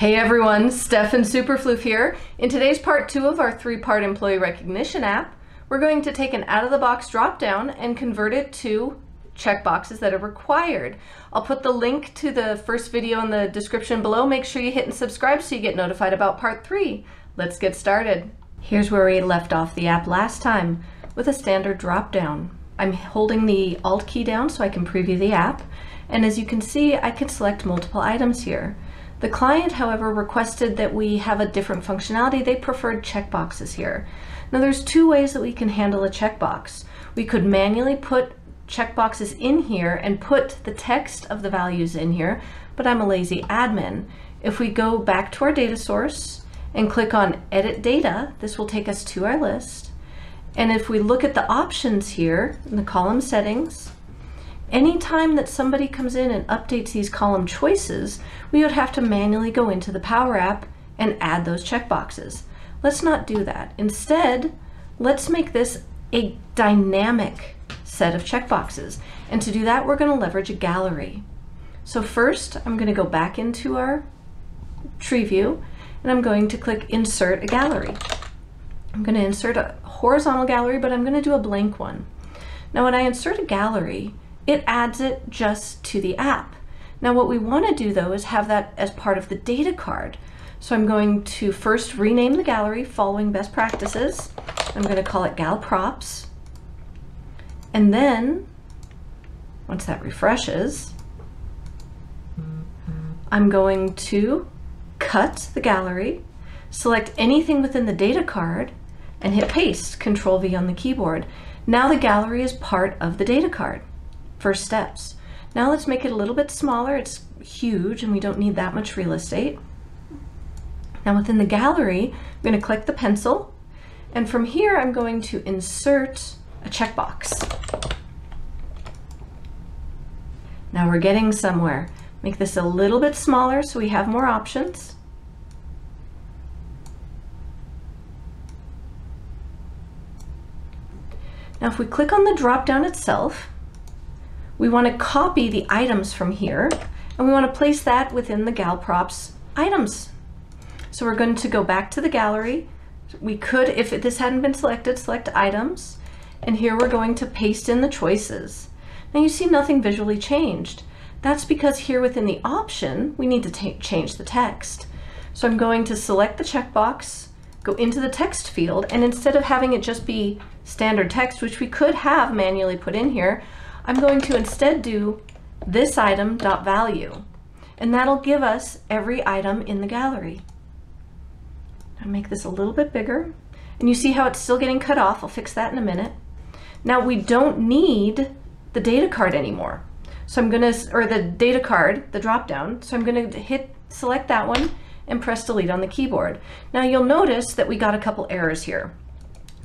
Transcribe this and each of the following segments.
Hey everyone, Stefan Superfloof here. In today's part two of our three-part employee recognition app, we're going to take an out-of-the-box dropdown and convert it to checkboxes that are required. I'll put the link to the first video in the description below. Make sure you hit and subscribe so you get notified about part three. Let's get started. Here's where we left off the app last time with a standard dropdown. I'm holding the Alt key down so I can preview the app. And as you can see, I can select multiple items here. The client, however, requested that we have a different functionality. They preferred checkboxes here. Now there's two ways that we can handle a checkbox. We could manually put checkboxes in here and put the text of the values in here, but I'm a lazy admin. If we go back to our data source and click on edit data, this will take us to our list. And if we look at the options here in the column settings, Anytime that somebody comes in and updates these column choices, we would have to manually go into the Power App and add those checkboxes. Let's not do that. Instead, let's make this a dynamic set of checkboxes. And to do that, we're going to leverage a gallery. So first, I'm going to go back into our tree view, and I'm going to click Insert a Gallery. I'm going to insert a horizontal gallery, but I'm going to do a blank one. Now, when I insert a gallery, it adds it just to the app. Now what we want to do though is have that as part of the data card. So I'm going to first rename the gallery following best practices. I'm going to call it gal props. And then once that refreshes, I'm going to cut the gallery, select anything within the data card, and hit paste, Control V on the keyboard. Now the gallery is part of the data card first steps. Now let's make it a little bit smaller. It's huge and we don't need that much real estate. Now within the gallery, I'm going to click the pencil and from here I'm going to insert a checkbox. Now we're getting somewhere. Make this a little bit smaller so we have more options. Now if we click on the drop down itself, we want to copy the items from here and we want to place that within the gal props items. So we're going to go back to the gallery. We could, if this hadn't been selected, select items. And here we're going to paste in the choices. Now you see nothing visually changed. That's because here within the option, we need to change the text. So I'm going to select the checkbox, go into the text field, and instead of having it just be standard text, which we could have manually put in here, I'm going to instead do this item dot value, and that'll give us every item in the gallery. I'll make this a little bit bigger, and you see how it's still getting cut off. I'll fix that in a minute. Now we don't need the data card anymore. So I'm gonna, or the data card, the drop down. So I'm gonna hit, select that one and press delete on the keyboard. Now you'll notice that we got a couple errors here.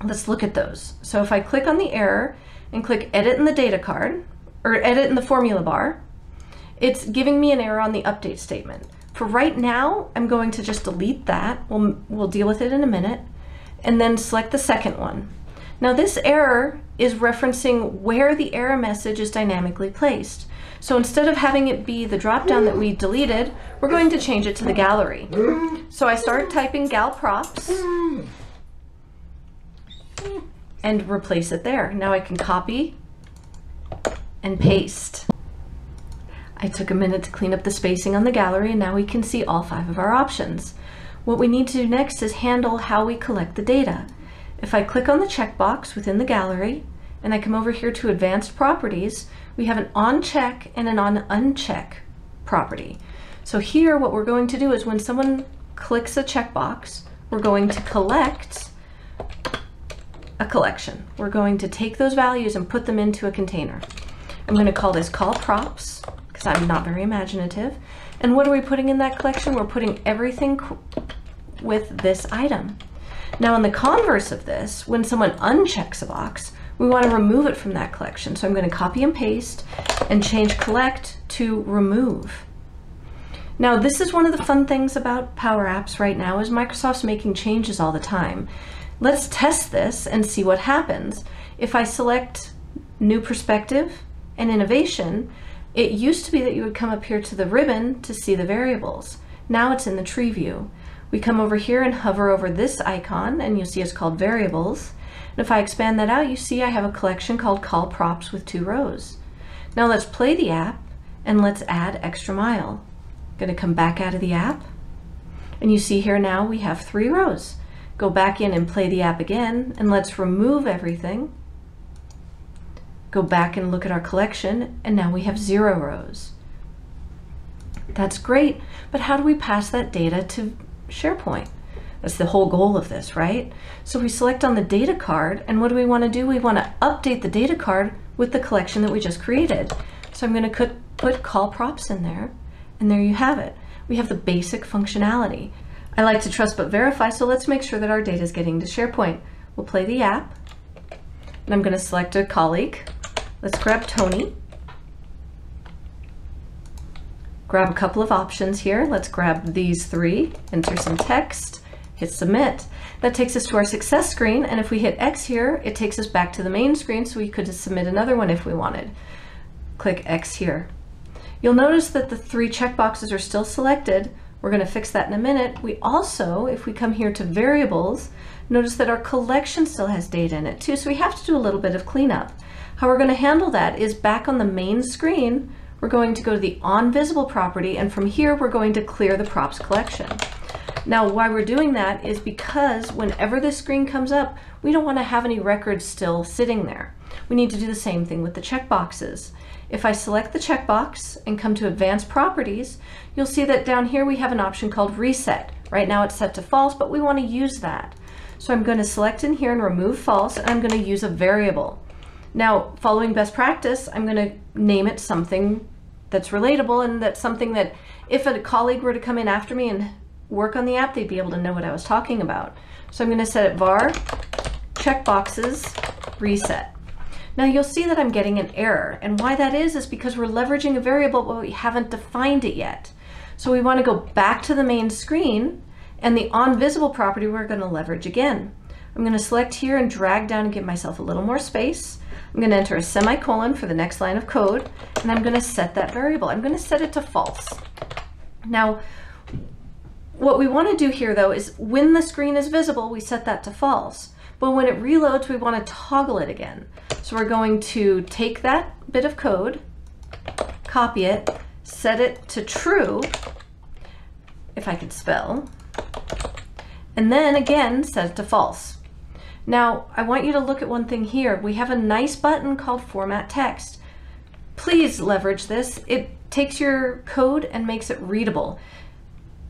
Let's look at those. So if I click on the error, and click edit in the data card or edit in the formula bar, it's giving me an error on the update statement. For right now, I'm going to just delete that. We'll, we'll deal with it in a minute and then select the second one. Now this error is referencing where the error message is dynamically placed. So instead of having it be the dropdown that we deleted, we're going to change it to the gallery. So I start typing gal props and replace it there. Now I can copy and paste. I took a minute to clean up the spacing on the gallery and now we can see all five of our options. What we need to do next is handle how we collect the data. If I click on the checkbox within the gallery and I come over here to advanced properties, we have an on check and an on uncheck property. So here what we're going to do is when someone clicks a checkbox, we're going to collect a collection. We're going to take those values and put them into a container. I'm going to call this call props because I'm not very imaginative. And what are we putting in that collection? We're putting everything with this item. Now in the converse of this, when someone unchecks a box, we want to remove it from that collection. So I'm going to copy and paste and change collect to remove. Now this is one of the fun things about Power Apps right now is Microsoft's making changes all the time. Let's test this and see what happens. If I select new perspective and innovation, it used to be that you would come up here to the ribbon to see the variables. Now it's in the tree view. We come over here and hover over this icon and you'll see it's called variables. And if I expand that out, you see I have a collection called call props with two rows. Now let's play the app and let's add extra mile. Gonna come back out of the app. And you see here now we have three rows. Go back in and play the app again and let's remove everything. Go back and look at our collection and now we have zero rows. That's great, but how do we pass that data to SharePoint? That's the whole goal of this, right? So we select on the data card, and what do we want to do? We want to update the data card with the collection that we just created. So I'm going to put call props in there, and there you have it. We have the basic functionality. I like to trust but verify, so let's make sure that our data is getting to SharePoint. We'll play the app, and I'm going to select a colleague. Let's grab Tony. Grab a couple of options here. Let's grab these three, enter some text, hit submit. That takes us to our success screen, and if we hit X here, it takes us back to the main screen, so we could submit another one if we wanted. Click X here. You'll notice that the three checkboxes are still selected. We're going to fix that in a minute. We also, if we come here to variables, notice that our collection still has data in it too, so we have to do a little bit of cleanup. How we're going to handle that is back on the main screen, we're going to go to the on visible property, and from here we're going to clear the props collection. Now, why we're doing that is because whenever this screen comes up, we don't want to have any records still sitting there. We need to do the same thing with the checkboxes. If I select the checkbox and come to Advanced Properties, you'll see that down here we have an option called Reset. Right now it's set to false, but we want to use that. So I'm going to select in here and remove false, and I'm going to use a variable. Now, following best practice, I'm going to name it something that's relatable and that's something that if a colleague were to come in after me and work on the app, they'd be able to know what I was talking about. So I'm going to set it var checkboxes reset. Now you'll see that I'm getting an error and why that is is because we're leveraging a variable but we haven't defined it yet. So we want to go back to the main screen and the on visible property we're going to leverage again. I'm going to select here and drag down and give myself a little more space. I'm going to enter a semicolon for the next line of code and I'm going to set that variable. I'm going to set it to false. Now what we want to do here though is when the screen is visible, we set that to false. But when it reloads, we want to toggle it again. So we're going to take that bit of code, copy it, set it to true, if I could spell, and then again set it to false. Now, I want you to look at one thing here. We have a nice button called Format Text. Please leverage this. It takes your code and makes it readable.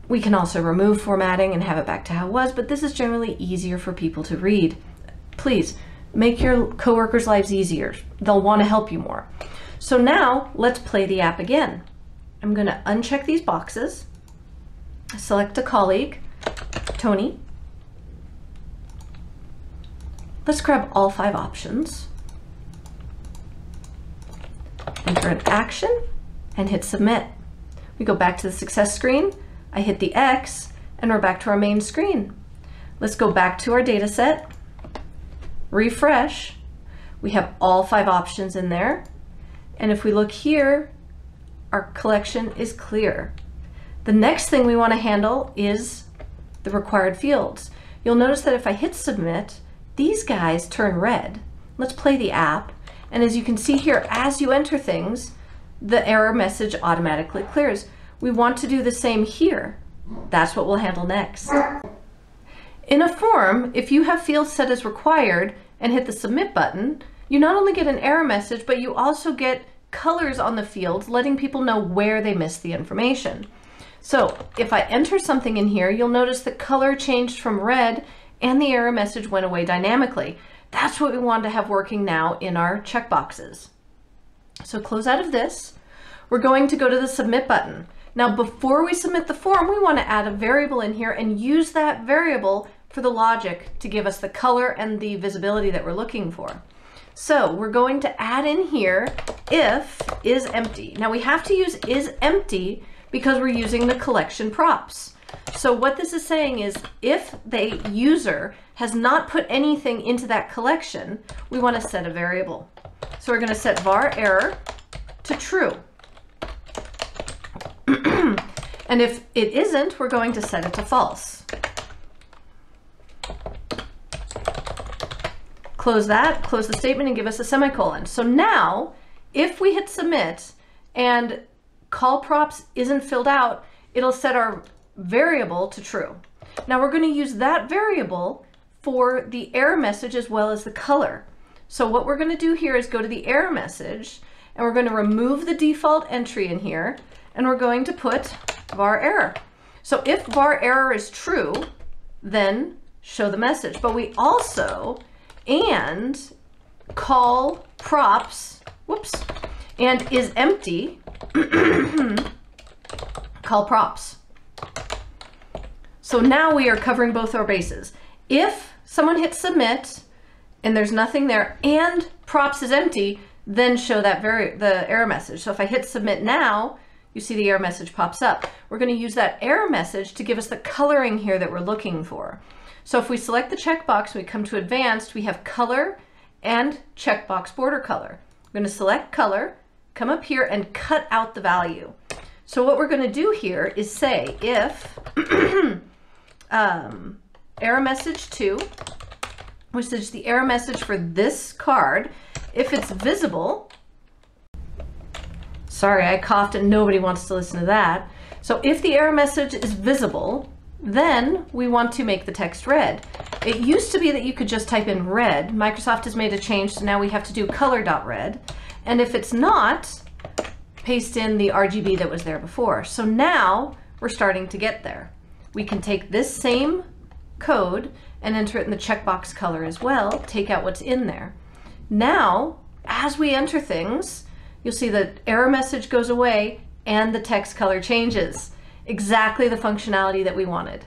We can also remove formatting and have it back to how it was, but this is generally easier for people to read. Please make your coworkers' lives easier. They'll want to help you more. So now let's play the app again. I'm going to uncheck these boxes, select a colleague, Tony. Let's grab all five options, enter an action, and hit submit. We go back to the success screen I hit the X and we're back to our main screen. Let's go back to our data set, refresh. We have all five options in there. And if we look here, our collection is clear. The next thing we want to handle is the required fields. You'll notice that if I hit submit, these guys turn red. Let's play the app. And as you can see here, as you enter things, the error message automatically clears. We want to do the same here. That's what we'll handle next. In a form, if you have fields set as required and hit the submit button, you not only get an error message, but you also get colors on the fields letting people know where they missed the information. So if I enter something in here, you'll notice the color changed from red and the error message went away dynamically. That's what we want to have working now in our checkboxes. So close out of this. We're going to go to the submit button. Now, before we submit the form, we want to add a variable in here and use that variable for the logic to give us the color and the visibility that we're looking for. So we're going to add in here if is empty. Now we have to use is empty because we're using the collection props. So what this is saying is if the user has not put anything into that collection, we want to set a variable. So we're going to set var error to true. And if it isn't, we're going to set it to false. Close that, close the statement and give us a semicolon. So now, if we hit submit and call props isn't filled out, it'll set our variable to true. Now we're going to use that variable for the error message as well as the color. So what we're going to do here is go to the error message and we're going to remove the default entry in here and we're going to put var error. So if var error is true, then show the message. But we also and call props, whoops, and is empty, call props. So now we are covering both our bases. If someone hits submit and there's nothing there and props is empty, then show that very the error message. So if I hit submit now, you see the error message pops up. We're going to use that error message to give us the coloring here that we're looking for. So if we select the checkbox, we come to advanced, we have color and checkbox border color. We're going to select color, come up here and cut out the value. So what we're going to do here is say if um, error message 2, which is the error message for this card, if it's visible, sorry, I coughed and nobody wants to listen to that. So if the error message is visible, then we want to make the text red. It used to be that you could just type in red. Microsoft has made a change, so now we have to do color.red. And if it's not, paste in the RGB that was there before. So now we're starting to get there. We can take this same code and enter it in the checkbox color as well, take out what's in there. Now, as we enter things, you'll see the error message goes away and the text color changes exactly the functionality that we wanted.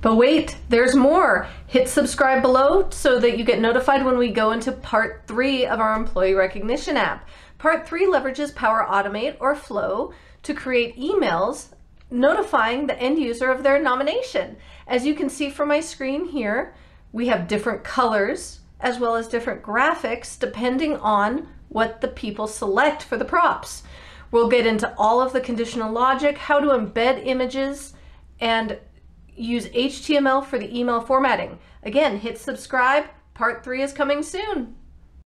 But wait, there's more. Hit subscribe below so that you get notified when we go into part three of our employee recognition app. Part three leverages Power Automate or Flow to create emails notifying the end user of their nomination. As you can see from my screen here, we have different colors as well as different graphics depending on what the people select for the props. We'll get into all of the conditional logic, how to embed images, and use HTML for the email formatting. Again, hit subscribe. Part three is coming soon.